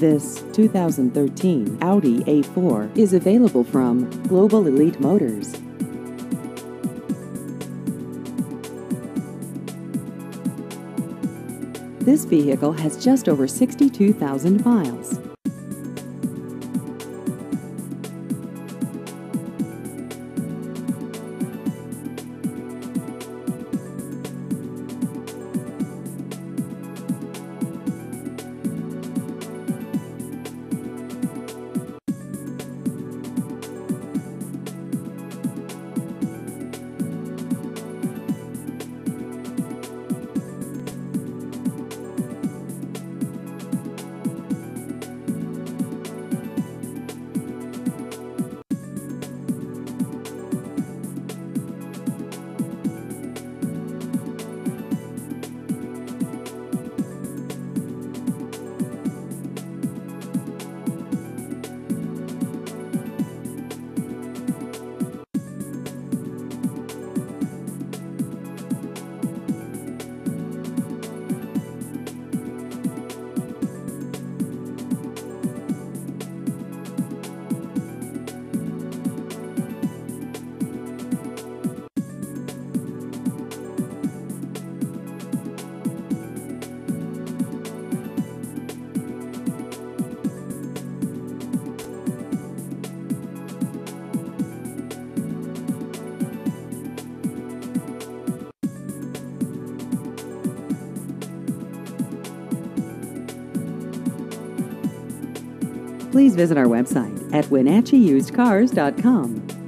This 2013 Audi A4 is available from Global Elite Motors. This vehicle has just over 62,000 miles. Please visit our website at WenatcheeUsedCars.com.